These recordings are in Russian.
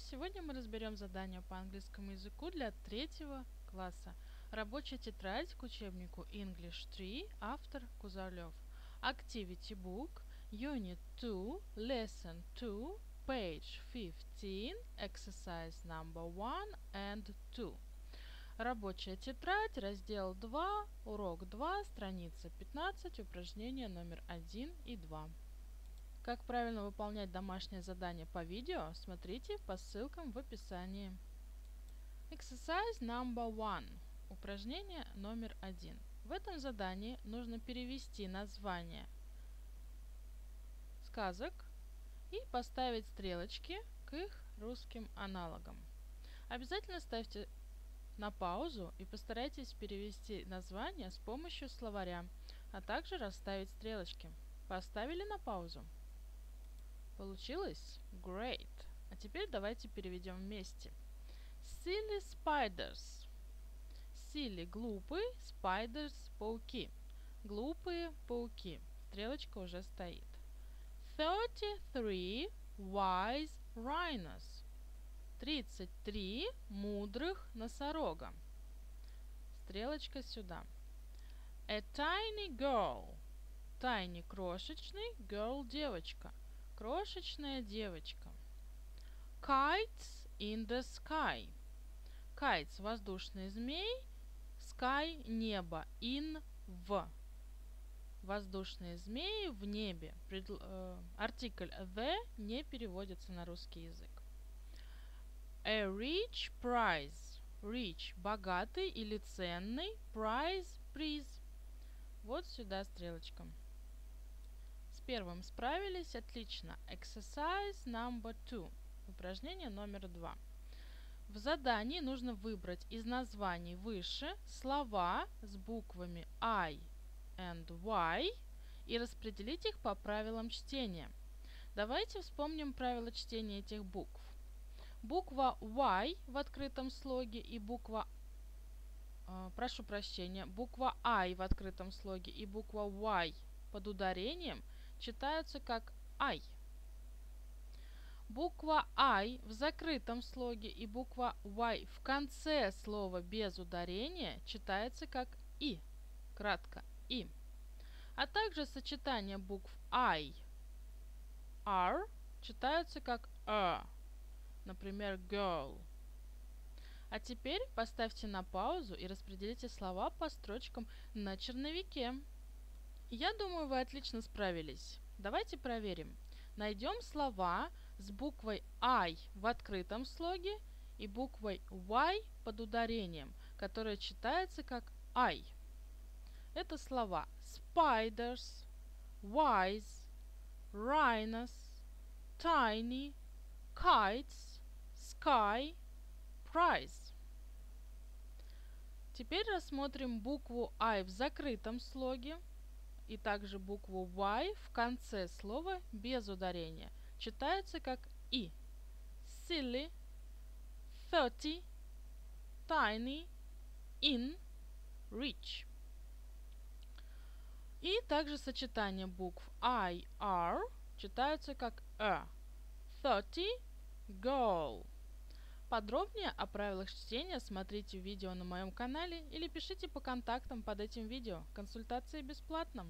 Сегодня мы разберем задание по английскому языку для третьего класса. Рабочая тетрадь к учебнику English 3, автор Кузарлев. Activity Book, Unit 2, Lesson 2, Page 15, Exercise number 1 and 2. Рабочая тетрадь, раздел 2, урок 2, страница 15, упражнение номер 1 и 2. Как правильно выполнять домашнее задание по видео, смотрите по ссылкам в описании. Exercise number one. Упражнение номер один. В этом задании нужно перевести название сказок и поставить стрелочки к их русским аналогам. Обязательно ставьте на паузу и постарайтесь перевести название с помощью словаря, а также расставить стрелочки. Поставили на паузу? Получилось? Great. А теперь давайте переведем вместе. Silly spiders. Silly – глупый, spiders – пауки. Глупые пауки. Стрелочка уже стоит. 33 wise rhinos. 33 мудрых носорога. Стрелочка сюда. A tiny girl. Tiny – крошечный, girl – девочка. Крошечная девочка. Kites in the sky. Kites – воздушный змей. Sky – небо. In – в. Воздушные змеи в небе. Предл э, артикль the не переводится на русский язык. A rich prize. Rich – богатый или ценный. Prize – приз. Вот сюда стрелочка первым справились, отлично. Exercise number two. Упражнение номер два. В задании нужно выбрать из названий выше слова с буквами I and Y и распределить их по правилам чтения. Давайте вспомним правила чтения этих букв. Буква Y в открытом слоге и буква э, прошу прощения, буква I в открытом слоге и буква Y под ударением – читаются как «ай». Буква «I» в закрытом слоге и буква «y» в конце слова без ударения читается как «и», кратко «и». А также сочетание букв «I», «r» читаются как «a», например, «girl». А теперь поставьте на паузу и распределите слова по строчкам на черновике. Я думаю, вы отлично справились. Давайте проверим. Найдем слова с буквой I в открытом слоге и буквой Y под ударением, которая читается как I. Это слова spiders, wise, rhinos, tiny, kites, sky, prize. Теперь рассмотрим букву I в закрытом слоге и также букву Y в конце слова без ударения. Читается как И. Silly, thirty, tiny, in, rich. И также сочетание букв I, R читаются как A. Thirty, girl. Подробнее о правилах чтения смотрите видео на моем канале или пишите по контактам под этим видео. Консультация бесплатна.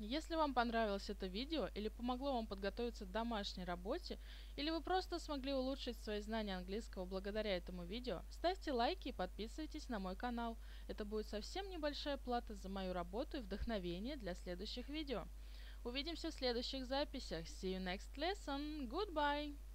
Если вам понравилось это видео или помогло вам подготовиться к домашней работе, или вы просто смогли улучшить свои знания английского благодаря этому видео, ставьте лайки и подписывайтесь на мой канал. Это будет совсем небольшая плата за мою работу и вдохновение для следующих видео. Увидимся в следующих записях. See you next lesson. Goodbye!